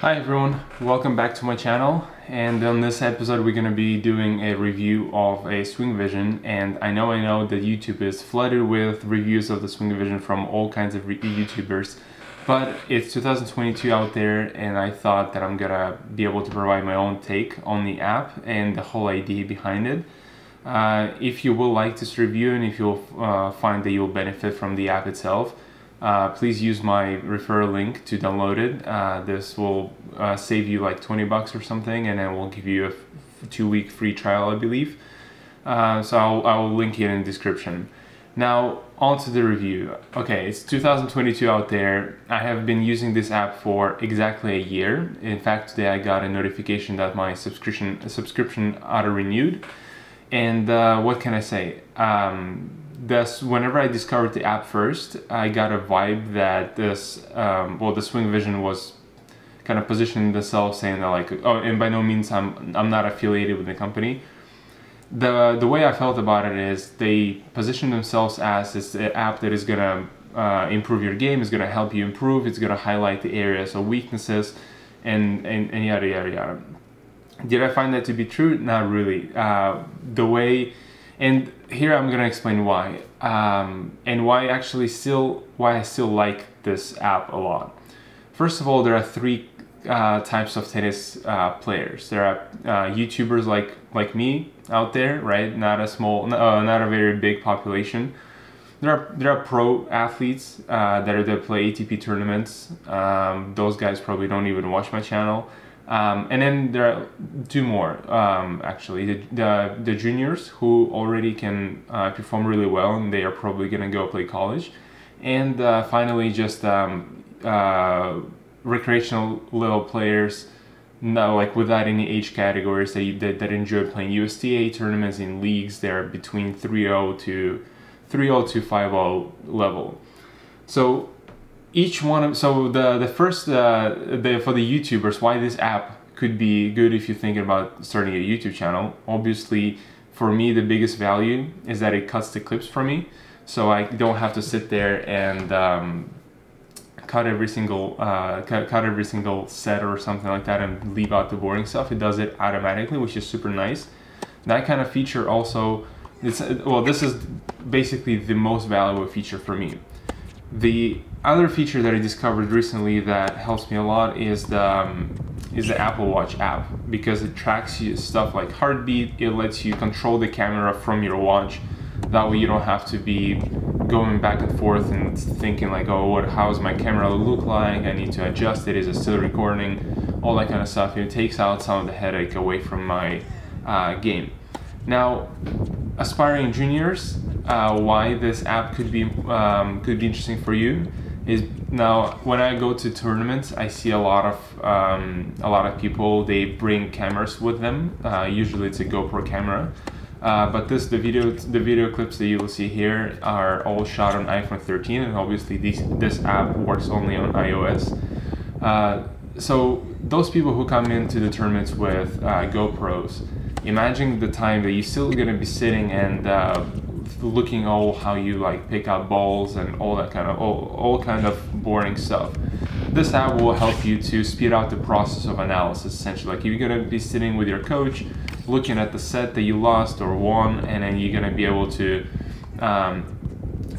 Hi everyone, welcome back to my channel. And on this episode we're gonna be doing a review of a Swing Vision. And I know I know that YouTube is flooded with reviews of the Swing Vision from all kinds of YouTubers. But it's 2022 out there and I thought that I'm gonna be able to provide my own take on the app and the whole idea behind it. Uh, if you will like this review and if you'll uh, find that you'll benefit from the app itself, uh, please use my referral link to download it. Uh, this will uh, save you like 20 bucks or something and then we'll give you a two week free trial I believe. Uh, so I'll, I'll link it in the description. Now on to the review. Okay, it's 2022 out there. I have been using this app for exactly a year. In fact, today I got a notification that my subscription subscription auto renewed. And uh, what can I say? Um, this whenever I discovered the app first, I got a vibe that this um, well the Swing Vision was kind of positioning themselves saying that like oh and by no means I'm I'm not affiliated with the company. The the way I felt about it is they position themselves as this app that is gonna uh, improve your game, is gonna help you improve, it's gonna highlight the areas of weaknesses, and and, and yada yada yada. Did I find that to be true? Not really. Uh, the way and here I'm gonna explain why um, and why actually still why I still like this app a lot. First of all, there are three uh, types of tennis uh, players. There are uh, YouTubers like like me out there, right? Not a small, uh, not a very big population. There are there are pro athletes uh, that are that play ATP tournaments. Um, those guys probably don't even watch my channel. Um, and then there are two more, um, actually. The, the, the, juniors who already can uh, perform really well and they are probably going to go play college. And uh, finally, just um, uh, recreational level players, no, like without any age categories that, that, that enjoy playing USTA tournaments in leagues. They're between 3 0 to 3 0 to 5 0 level. So each one of so the the first uh, the for the YouTubers why this app could be good if you're thinking about starting a YouTube channel. Obviously, for me the biggest value is that it cuts the clips for me, so I don't have to sit there and um, cut every single uh, cut, cut every single set or something like that and leave out the boring stuff. It does it automatically, which is super nice. That kind of feature also. It's, well, this is basically the most valuable feature for me the other feature that I discovered recently that helps me a lot is the um, is the Apple Watch app because it tracks you stuff like heartbeat. It lets you control the camera from your watch. That way you don't have to be going back and forth and thinking like, oh, what? How's my camera look like? I need to adjust it. Is it still recording? All that kind of stuff. It takes out some of the headache away from my uh, game. Now, aspiring juniors, uh, why this app could be um, could be interesting for you is now when I go to tournaments, I see a lot of um, a lot of people. They bring cameras with them. Uh, usually, it's a GoPro camera. Uh, but this the video the video clips that you will see here are all shot on iPhone 13, and obviously this this app works only on iOS. Uh, so those people who come into the tournaments with uh, GoPros, imagine the time that you're still gonna be sitting and uh, looking all how you like pick up balls and all that kind of all, all kind of boring stuff. This app will help you to speed out the process of analysis. Essentially, like you're gonna be sitting with your coach, looking at the set that you lost or won, and then you're gonna be able to. Um,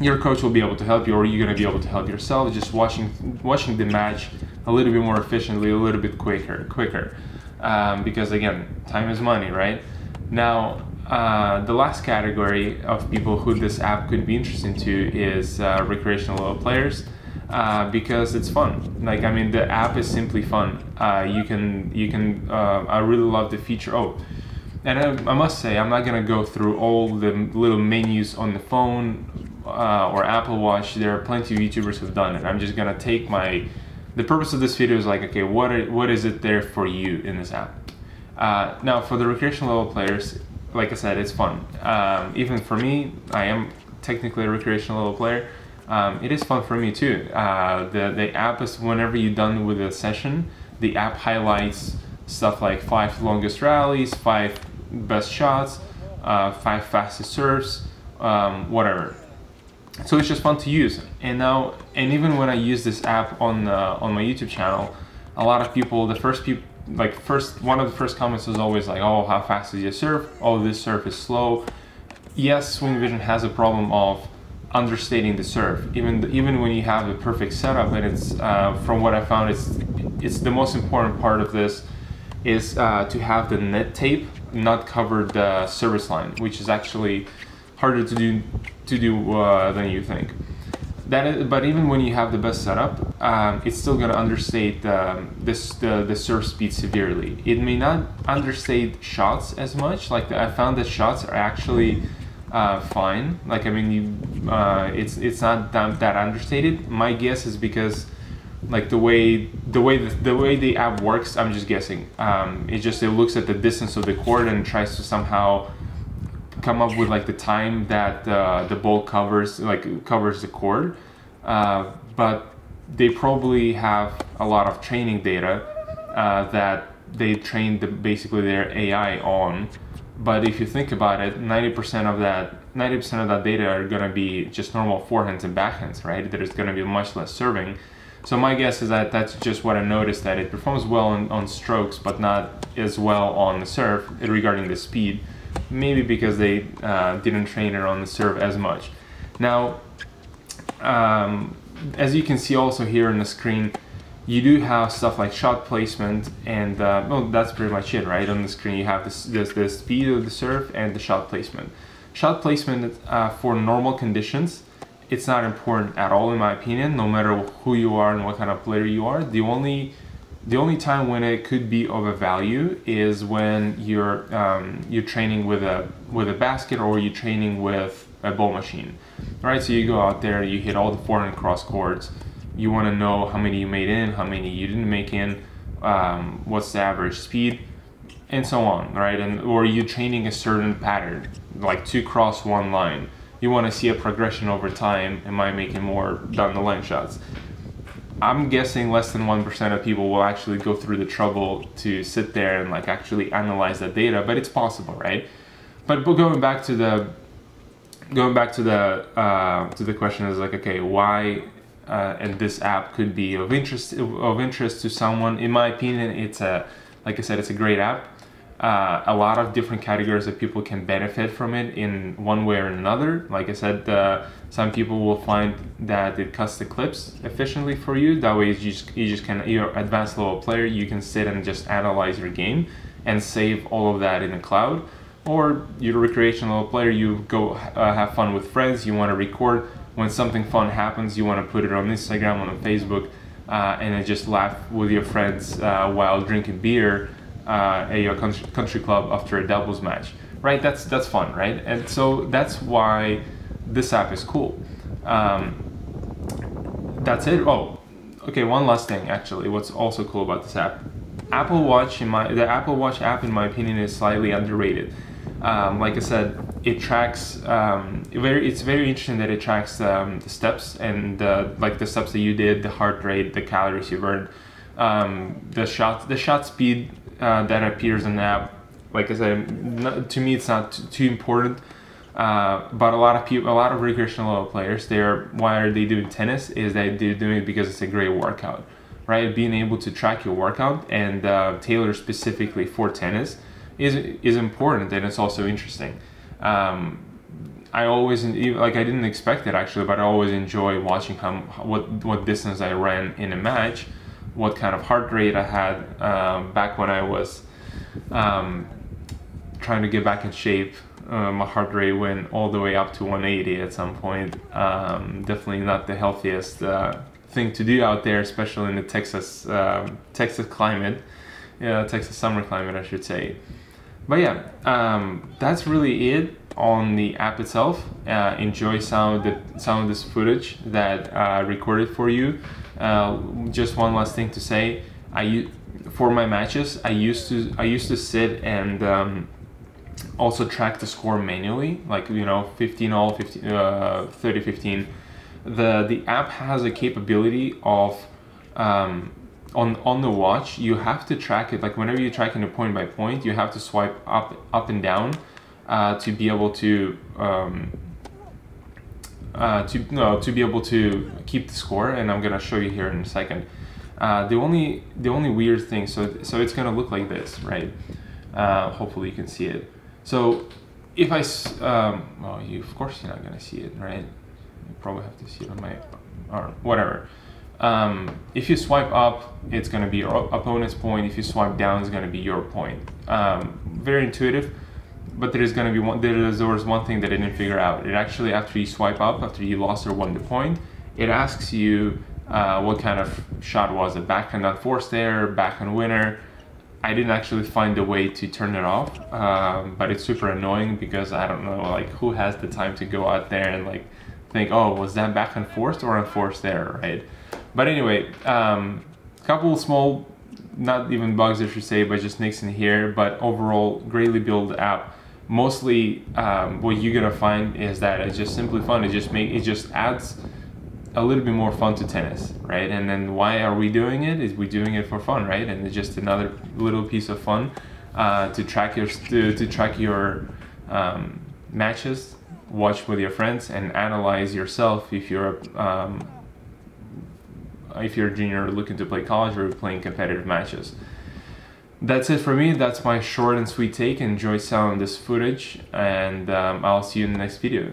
your coach will be able to help you, or you're gonna be able to help yourself. Just watching watching the match a little bit more efficiently, a little bit quicker, quicker. Um, because again, time is money, right? Now, uh, the last category of people who this app could be interesting to is uh, recreational level players uh, because it's fun. Like I mean, the app is simply fun. Uh, you can you can. Uh, I really love the feature. Oh, and I, I, must say I'm not gonna go through all the little menus on the phone or Apple Watch. There are plenty of YouTubers who've done it. I'm just gonna take my. The purpose of this video is like, okay, what are, what is it there for you in this app? now, for the recreational level players, like I said, it's fun. Um, even for me, I am technically a recreational level player. Um, it is fun for me too. Uh, the the app is whenever you're done with a session, the app highlights stuff like five longest rallies, five best shots, uh, five fastest serves, um, whatever. So it's just fun to use. And now, and even when I use this app on uh, on my YouTube channel, a lot of people, the first people, like first, one of the first comments was always like, oh, how fast is your serve? Oh, this serve is slow. Yes, Swing Vision has a problem of understating the serve. Even even when you have the perfect setup, and it's uh, from what I found, it's it's the most important part of this is uh, to have the net tape not cover the service line, which is actually harder to do to do uh, than you think. That is, but even when you have the best setup, um, it's still going to understate um, this the, the serve speed severely. It may not understate shots as much. Like the, I found that shots are actually uh, fine. Like I mean, you, uh, it's it's not that, that understated. My guess is because like the way the way the, the way the app works. I'm just guessing. Um, it just it looks at the distance of the court and tries to somehow come up with like the time that uh, the ball covers like covers the cord. Uh, but they probably have a lot of training data uh, that they trained the, basically their AI on but if you think about it, 90% of that 90% of that data are going to be just normal forehands and backhands, right? There's going to be much less serving. So my guess is that that's just what I noticed that it performs well on, on strokes, but not as well on the serve regarding the speed. Maybe because they uh, didn't train it on the serve as much. Now, um, as you can see also here on the screen, you do have stuff like shot placement and uh, well that's pretty much it right? On the screen you have this, this the speed of the serve and the shot placement. Shot placement uh, for normal conditions it's not important at all in my opinion no matter who you are and what kind of player you are. The only the only time when it could be of a value is when you're um, you're training with a with a basket or you're training with a ball machine right so you go out there you hit all the forehand cross courts you want to know how many you made in, how many you didn't make in, um, what's the average speed, and so on, right? And or you're training a certain pattern, like two cross one line. You want to see a progression over time. Am I making more down the line shots? I'm guessing less than 1% of people will actually go through the trouble to sit there and like actually analyze that data, but it's possible, right? But, but going back to the going back to the uh, to the question is like, okay, why uh, and this app could be of interest of interest to someone. In my opinion, it's a like I said, it's a great app. Uh, a lot of different categories that people can benefit from it in one way or another. Like I said, uh, some people will find that it cuts the clips efficiently for you. That way, you just you just can you're advanced level player. You can sit and just analyze your game and save all of that in the cloud. Or you're a recreational player. You go uh, have fun with friends. You want to record when something fun happens, you want to put it on Instagram, on Facebook, uh, and then just laugh with your friends uh, while drinking beer uh, at your country, club after a doubles match, right? That's that's fun, right? And so that's why this app is cool. Um, that's it. Oh, okay. One last thing, actually, what's also cool about this app, Apple Watch in my the Apple Watch app, in my opinion, is slightly underrated. Um, like I said, it tracks um, very. It's very interesting that it tracks um, the steps and like the steps that you did, the heart rate, the calories you burned, um, the shot, the shot speed uh, that appears in the app. Like I said, to me, it's not too important. Uh, but a lot of people, a lot of recreational level players, they're why are they doing tennis? Is that they're doing it because it's a great workout, right? Being able to track your workout and uh, tailor specifically for tennis is is important and it's also interesting. Um, I always like I didn't expect it actually, but I always enjoy watching how what what distance I ran in a match, what kind of heart rate I had um, back when I was um, trying to get back in shape. Uh, my heart rate went all the way up to 180 at some point. Um, definitely not the healthiest uh, thing to do out there, especially in the Texas um, Texas climate, yeah, Texas summer climate, I should say but yeah, um, that's really it on the app itself. Uh, enjoy some of the some of this footage that I uh, recorded for you. Uh, just one last thing to say, I for my matches I used to I used to sit and um, also track the score manually, like you know 15 all 15, uh, 30 15. The the app has a capability of um, on on the watch you have to track it like whenever you're tracking it point by point you have to swipe up up and down uh, to be able to um, uh, to no to be able to keep the score and I'm gonna show you here in a second Uh, the only the only weird thing, so so it's gonna look like this, right? Uh, hopefully you can see it. So if I, um, well, you of course you're not gonna see it, right? You probably have to see it on my, or whatever. Um, if you swipe up, it's gonna be your opponent's point. If you swipe down, it's gonna be your point. Um, very intuitive, but there is gonna be one. There is there was one thing that I didn't figure out. It actually after you swipe up, after you lost or won the point, it asks you uh, what kind of shot was it? Backhand unforced error, backhand winner. I didn't actually find a way to turn it off, um, but it's super annoying because I don't know like who has the time to go out there and like think, oh, was that backhand forced or unforced error, right? But anyway, um, couple small, not even bugs I should say, but just nicks in here. But overall, greatly built app. Mostly, um, what you're gonna find is that it's just simply fun. It just make it just adds a little bit more fun to tennis, right? And then why are we doing it? Is we doing it for fun, right? And it's just another little piece of fun uh, to track your to, to track your um, matches, watch with your friends, and analyze yourself if you're um, if you're a junior looking to play college or playing competitive matches. That's it for me. That's my short and sweet take. Enjoy some of this footage, and um, I'll see you in the next video.